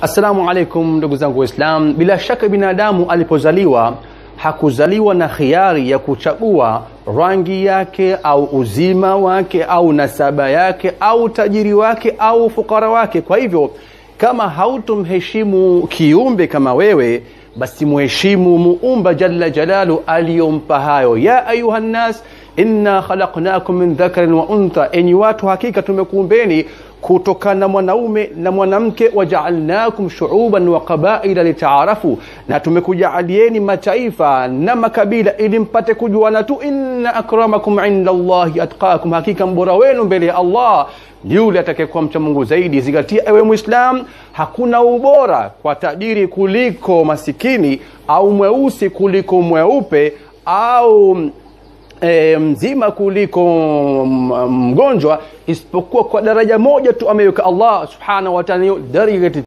Assalamu alaikum ndugu zangu Waislam. Bila shaka binadamu alipozaliwa hakuzaliwa na khiari ya kuchagua rangi yake au uzima wake au nasaba yake au tajiri wake au fukara wake. Kwa hivyo kama hautumheshimu kiumbe kama wewe, basi muheshimu muumba jalla jalalu aliyompa hayo. Ya ayuha nnas inna khalaqnakum min dhakarin wa untha, enyi watu, hakika tumekuumbeni kutokana mwanaume na mwanamke, wajaalnakum shuuban wa qabaila litaarafu, na tumekujaalieni mataifa na makabila ili mpate kujuana tu. Inna akramakum inda Allahi atqakum, hakika mbora wenu mbele ya Allah ni yule atakayekuwa mcha Mungu zaidi. Zingatia ewe Muislam, hakuna ubora kwa tajiri kuliko masikini au mweusi kuliko mweupe au e, mzima kuliko mgonjwa isipokuwa kwa daraja moja tu ameweka Allah subhanahu wa ta'ala, daraja